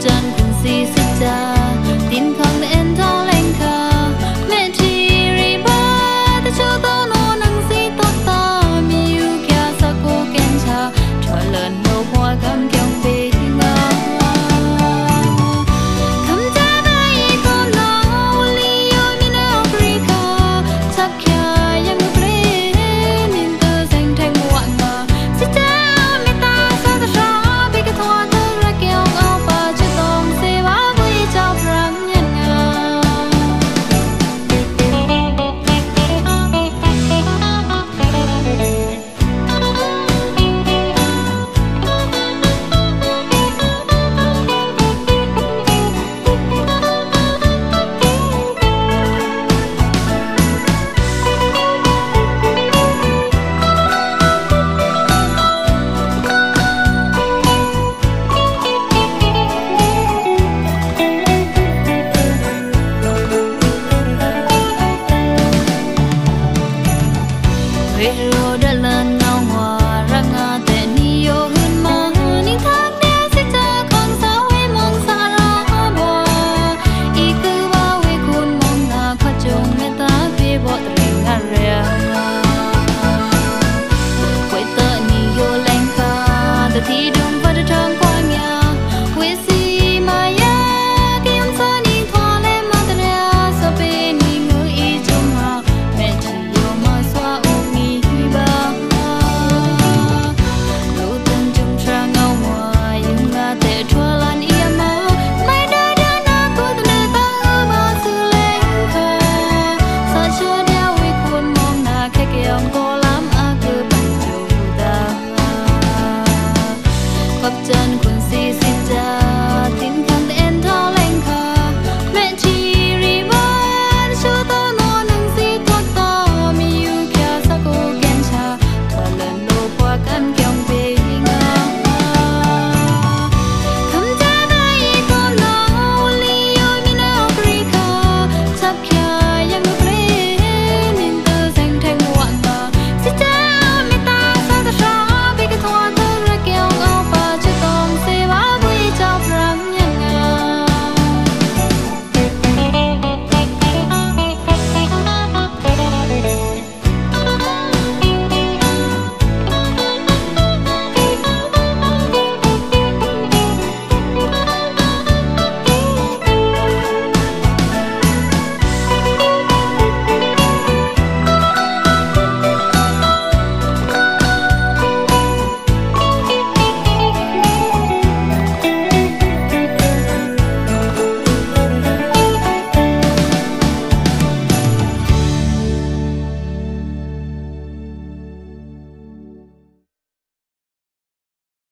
done can see.